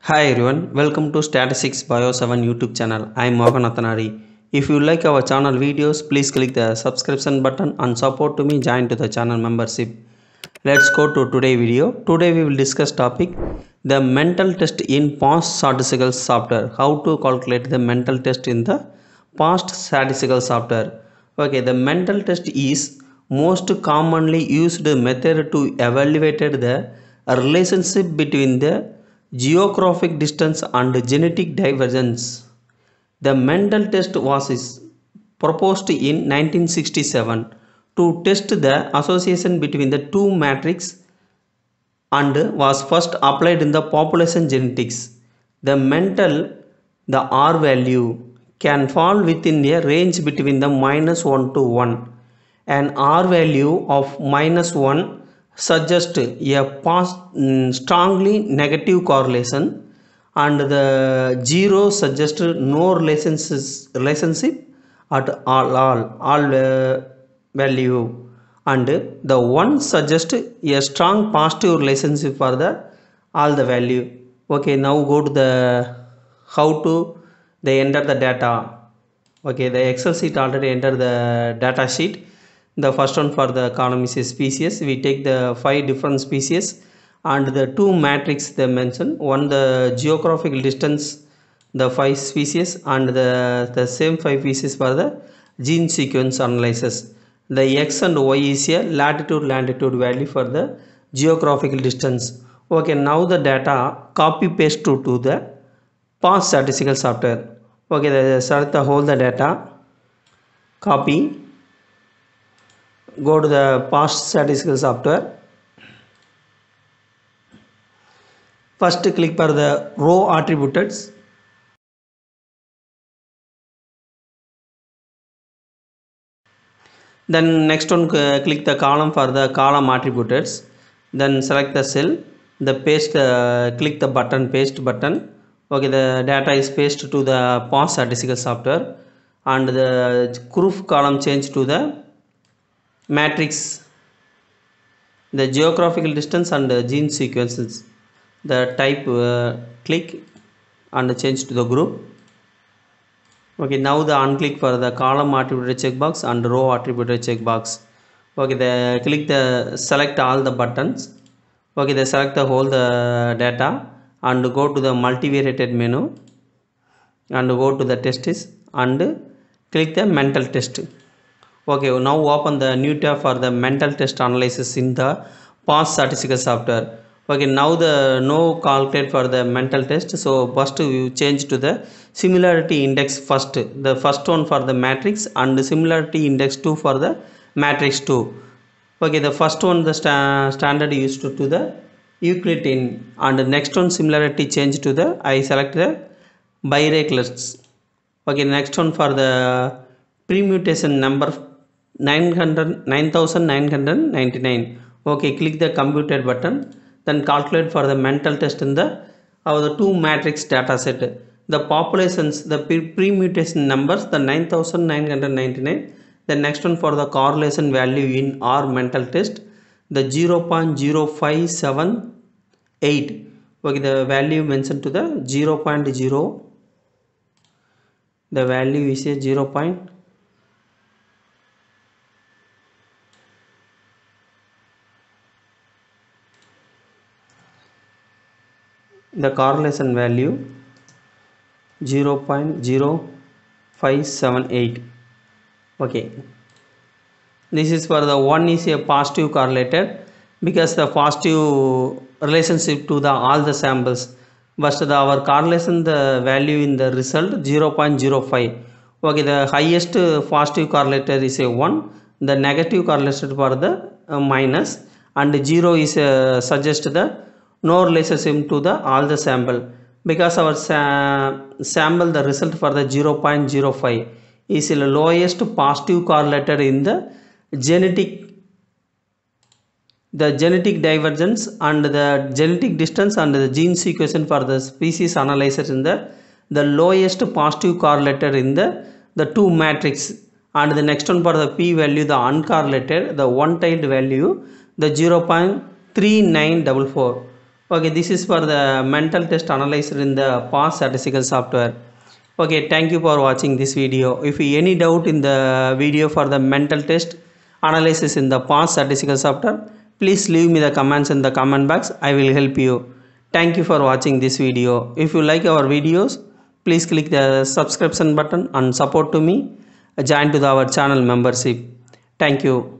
Hi everyone, welcome to Statistics Bio 7 YouTube channel. I am Mohan Athanari. If you like our channel videos, please click the subscription button and support to me join to the channel membership. Let's go to today video. Today we will discuss topic the Mantel test in past statistical software. How to calculate the Mantel test in the past statistical software. Okay, the Mantel test is most commonly used method to evaluate the relationship between the geographic distance and genetic divergence. The Mantel test was proposed in 1967 to test the association between the two matrices and was first applied in the population genetics. The Mantel, the R value can fall within a range between the minus 1 to 1. An R value of minus 1 suggests a mm, strongly negative correlation and the 0 suggests no relationship, at all, all, all uh, value. And the 1 suggests a strong positive relationship for the all the value. Okay now go to the how to they enter the data. Okay the excel sheet already enter the data sheet the first one for the column is species we take the five different species and the two matrix they mentioned one the geographical distance the five species and the the same five species for the gene sequence analysis. The x and y is a latitude longitude value for the geographical distance. Okay now the data copy paste to, to the past statistical software. Okay the select the whole the data copy go to the past statistical software. First click for the row attributes. Then next one uh, click the column for the column attributes. Then select the cell the paste uh, click the button paste button. Okay the data is pasted to the past statistical software. And the group column change to the matrix the geographical distance and the gene sequences. The type uh, click and change to the group. Okay now the unclick for the column attribute checkbox and row attribute checkbox. Okay the click the select all the buttons. Okay they select the whole the data and go to the multivariate menu and go to the tests and click the Mantel test okay now open the new tab for the Mantel test analysis in the past statistical software. Okay now the no calculate for the Mantel test. So first you change to the similarity index first. The first one for the matrix and the similarity index 2 for the matrix 2 okay the first one the sta standard used to, to the euclidean and the next one similarity change to the i select the biracelets okay next one for the permutation number 900 9999 okay click the computed button then calculate for the Mantel test in the the two matrix data set. The populations the pre permutation numbers the 9999 the next one for the correlation value in our Mantel test the 0.0578 okay the value mentioned to the 0.0 the value is a 0. The correlation value 0.0578 okay. This is for the one is a positive correlated because the positive relationship to the all the samples. But the our correlation the value in the result 0.05 okay the highest positive correlator is a 1 the negative correlation for the uh, minus and 0 is uh, suggest the no relationship to the all the sample. Because our sa sample the result for the 0.05 is the lowest positive correlator in the genetic the genetic divergence and the genetic distance and the gene sequence for the species analyzed in the the lowest positive correlator in the the two matrix. And the next one for the p value the uncorrelated the one tailed value the 0.3944 okay this is for the Mantel test analyzer in the past statistical software. Okay thank you for watching this video. If you any doubt in the video for the Mantel test analysis in the past statistical software please leave me the comments in the comment box. I will help you. Thank you for watching this video. If you like our videos please click the subscription button and support to me. Join to the, our channel membership. Thank you